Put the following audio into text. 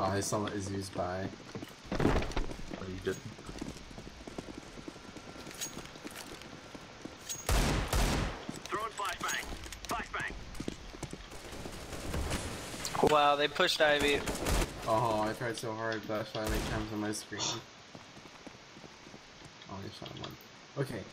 Oh, I saw used Izu's by. But you didn't. Throwing flashbang. Flashbang. Wow, they pushed Ivy. Oh, I tried so hard, but I shot eight times on my screen. Oh, shot one. Okay.